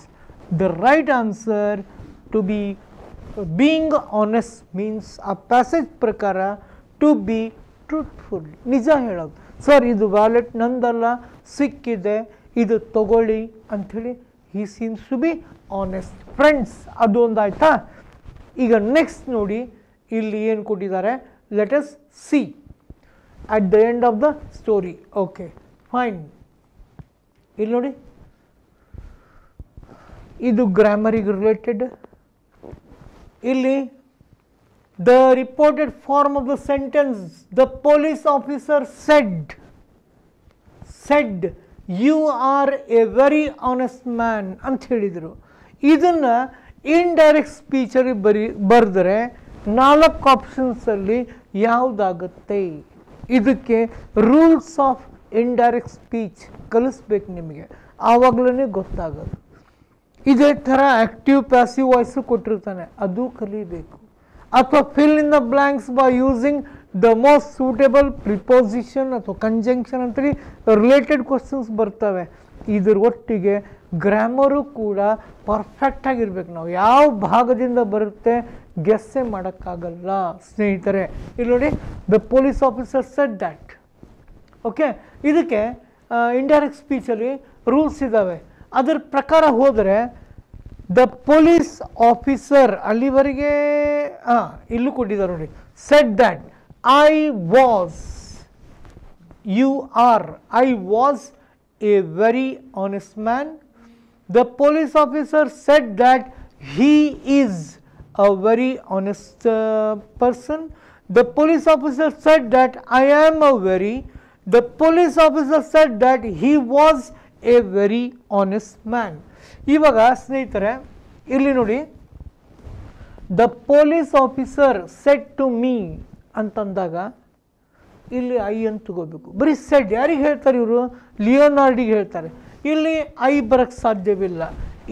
the right answer to be being honest means ಆ ಪ್ಯಾಸೇಜ್ ಪ್ರಕಾರ ಟು ಬಿ ಟ್ರೂತ್ಫುಲ್ ನಿಜ ಹೇಳೋದು ಸರ್ ಇದು ವ್ಯಾಲೆಟ್ ನಂದಲ್ಲ ಸಿಕ್ಕಿದೆ ಇದು ತಗೊಳ್ಳಿ ಅಂಥೇಳಿ he seems to be honest friends ಅದು ಒಂದಾಯ್ತಾ? ಈಗ ನೆಕ್ಸ್ಟ್ ನೋಡಿ, ಇಲ್ಲಿ ಏನು ಕೊಟ್ಟಿದ್ದಾರೆ? Let us see at the end of the story okay fine ಇಲ್ಲಿ ನೋಡಿ. ಇದು ಗ್ರಾಮರಿಗೆ ರಿಲೇಟೆಡ್ ಇಲ್ಲಿ the reported form of the sentence the police officer said said you are a very honest man ಅಂತ ಹೇಳಿದರು ಇದನ್ನು ಇಂಡೈರೆಕ್ಟ್ ಸ್ಪೀಚಲ್ಲಿ ಬರಿ, ಬರೆದ್ರೆ ನಾಲ್ಕು ಆಪ್ಷನ್ಸಲ್ಲಿ ಯಾವುದಾಗುತ್ತೆ? ಇದಕ್ಕೆ ರೂಲ್ಸ್ ಆಫ್ ಇಂಡೈರೆಕ್ಟ್ ಸ್ಪೀಚ್ ಕಲಿಸ್ಬೇಕು ನಿಮಗೆ. ಆವಾಗಲೇ ಗೊತ್ತಾಗೋದು. ಇದೇ ಥರ ಆಕ್ಟಿವ್ ಪ್ಯಾಸಿವ್ ವಾಯ್ಸು ಕೊಟ್ಟಿರ್ತಾನೆ, ಅದು ಕಲಿಬೇಕು. ಅಥವಾ fill in the blanks by using the most suitable preposition ಅಥವಾ ಕಂಜಂಕ್ಷನ್ ಅಂತೇಳಿ ರಿಲೇಟೆಡ್ ಕ್ವಶನ್ಸ್ ಬರ್ತವೆ. ಇದ್ರ ಒಟ್ಟಿಗೆ ಗ್ರಾಮರು ಕೂಡ ಪರ್ಫೆಕ್ಟಾಗಿರ್ಬೇಕು ನಾವು ಯಾವ ಭಾಗದಿಂದ ಬರುತ್ತೆ ಗೆಸ್ಸೇ ಮಾಡೋಕ್ಕಾಗಲ್ಲ. ಸ್ನೇಹಿತರೆ, ಇಲ್ಲಿ ನೋಡಿ the police officer said that okay ಇದಕ್ಕೆ ಇಂಡೈರೆಕ್ಟ್ ಸ್ಪೀಚಲ್ಲಿ ರೂಲ್ಸ್ ಇದ್ದಾವೆ ಅದರ ಪ್ರಕಾರ ಹೋದರೆ ದ ಪೊಲೀಸ್ ಆಫೀಸರ್ ಅಲ್ಲಿವರೆಗೆ ಹಾಂ ಇಲ್ಲೂ ಕೊಟ್ಟಿದ್ದಾರೆ ನೋಡಿ. Said that I was you are I was a very honest man the police officer said that he is a very honest uh, person. The police officer said that I am a very, the police officer said that he was a very honest man. ಇವಾಗ ಸ್ನೇಹಿತರೆ ಇಲ್ಲಿ ನೋಡಿ the police officer said to me ಅಂತಂದಾಗ ಇಲ್ಲಿ ಐ ಅಂತ ತಗೋಬೇಕು. ಬರೀ ಸೆಡ್ ಯಾರಿಗೆ ಹೇಳ್ತಾರೆ ಇವರು? ಲಿಯೋನಾರ್ಡಿಗೆ ಹೇಳ್ತಾರೆ. ಇಲ್ಲಿ ಐ ಬರಕ್ಕೆ ಸಾಧ್ಯವಿಲ್ಲ.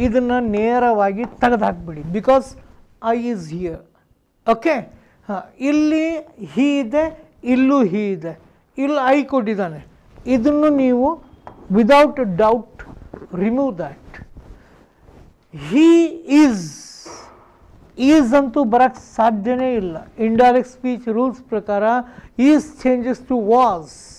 ಇದನ್ನು ನೇರವಾಗಿ ತೆಗೆದು ಹಾಕ್ಬಿಡಿ because I is here okay ಹಾಂ, ಇಲ್ಲಿ ಹೀ ಇದೆ, ಇಲ್ಲೂ ಹೀ ಇದೆ. ಇಲ್ಲಿ ಐ ಕೊಟ್ಟಿದ್ದಾನೆ. ಇದನ್ನು ನೀವು without doubt remove that he is is ಅಂತೂ ಬರಕ್ಕೆ ಸಾಧ್ಯನೇ ಇಲ್ಲ. ಇಂಡೈರೆಕ್ಟ್ ಸ್ಪೀಚ್ ರೂಲ್ಸ್ ಪ್ರಕಾರ ಈಸ್ ಚೇಂಜಸ್ ಟು ವಾಸ್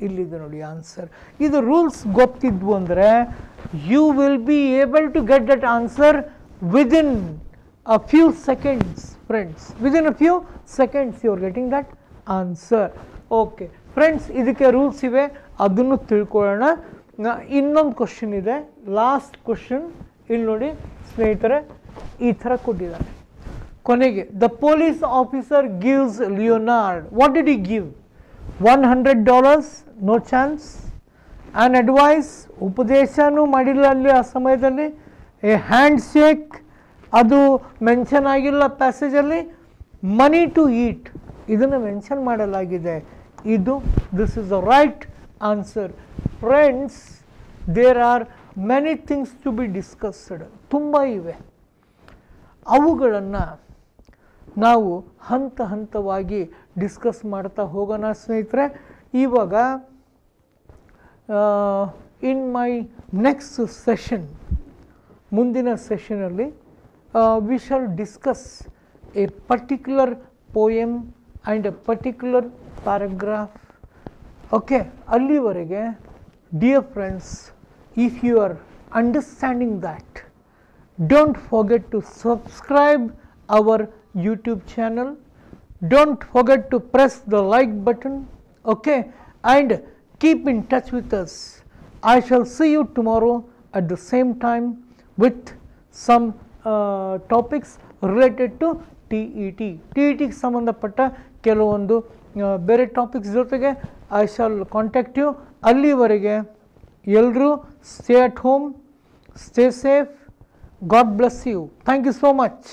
ಇಲ್ಲಿದೆ ನೋಡಿ ಆನ್ಸರ್ ಇದು ರೂಲ್ಸ್ ಗೊತ್ತಿದ್ವು ಅಂದರೆ you will be able to get that answer within a few seconds friends within a few seconds you are getting that answer okay friends ಇದಕ್ಕೆ ರೂಲ್ಸ್ ಇವೆ. ಅದನ್ನು ತಿಳ್ಕೊಳ್ಳೋಣ. ನ- ಇನ್ನೊಂದು ಕ್ವಶನ್ ಇದೆ. ಲಾಸ್ಟ್ ಕ್ವಶನ್ ಇಲ್ಲಿ ನೋಡಿ ಸ್ನೇಹಿತರೆ ಈ ಥರ ಕೊಟ್ಟಿದ್ದಾರೆ. ಕೊನೆಗೆ the police officer gives Leonard what did he give one hundred dollars no chance an advice ಉಪದೇಶನೂ ಮಾಡಿಲ್ಲ ಅಲ್ಲಿ ಆ ಸಮಯದಲ್ಲಿ. ಎ ಹ್ಯಾಂಡ್ ಶೇಕ್ ಅದು ಮೆನ್ಷನ್ ಆಗಿಲ್ಲ ಪ್ಯಾಸೇಜಲ್ಲಿ ಮನಿ ಟು ಈಟ್ ಇದನ್ನು ಮೆನ್ಷನ್ ಮಾಡಲಾಗಿದೆ. ಇದು this is the right answer friends there are many things to be discussed ತುಂಬ ಇವೆ. ಅವುಗಳನ್ನು ನಾವು ಹಂತ ಹಂತವಾಗಿ ಡಿಸ್ಕಸ್ ಮಾಡ್ತಾ ಹೋಗೋಣ ಸ್ನೇಹಿತರೆ. ಇವಾಗ ಇನ್ ಮೈ ನೆಕ್ಸ್ಟ್ ಸೆಷನ್ ಮುಂದಿನ ಸೆಷನಲ್ಲಿ we shall discuss a particular poem and a particular paragraph okay ಅಲ್ಲಿವರೆಗೆ dear friends if you are understanding that don't forget to subscribe our youtube channel don't forget to press the like button okay and keep in touch with us i shall see you tomorrow at the same time with some uh, topics related to T E T T E ಟಿಗೆ ಸಂಬಂಧಪಟ್ಟ ಕೆಲವೊಂದು ಆ, ಬೇರೆ ಟಾಪಿಕ್ಸ್ ಜೊತೆಗೆ ಐ ಶಾಲ್ ಕಾಂಟ್ಯಾಕ್ಟ್ ಯು ಅಲ್ಲಿವರೆಗೆ ಎಲ್ಲರೂ stay at home stay safe God bless you thank you so much